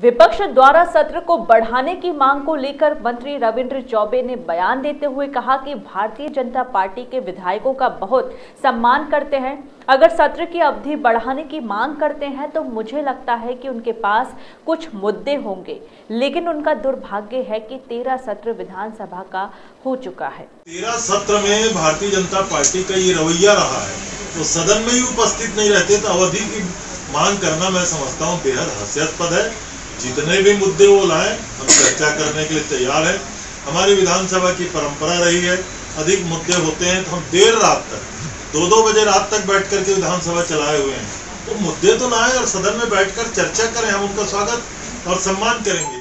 विपक्ष द्वारा सत्र को बढ़ाने की मांग को लेकर मंत्री रविंद्र चौबे ने बयान देते हुए कहा कि भारतीय जनता पार्टी के विधायकों का बहुत सम्मान करते हैं। अगर सत्र की अवधि बढ़ाने की मांग करते हैं तो मुझे लगता है कि उनके पास कुछ मुद्दे होंगे। लेकिन उनका दुर्भाग्य है कि तेरह सत्र विधानसभा का हो चुका है। तेरह सत्र में भारतीय जनता पार्टी का ये रवैया रहा है तो सदन में ही उपस्थित नहीं रहते तो अवधि की मांग करना मैं समझता हूँ बेहद हास्यास्पद है। जितने भी मुद्दे वो लाए, हम चर्चा करने के लिए तैयार है। हमारी विधानसभा की परंपरा रही है, अधिक मुद्दे होते हैं तो हम देर रात तक दो दो बजे रात तक बैठ करके विधानसभा चलाए हुए हैं। तो मुद्दे तो लाए और सदन में बैठकर चर्चा करें, हम उनका स्वागत और सम्मान करेंगे।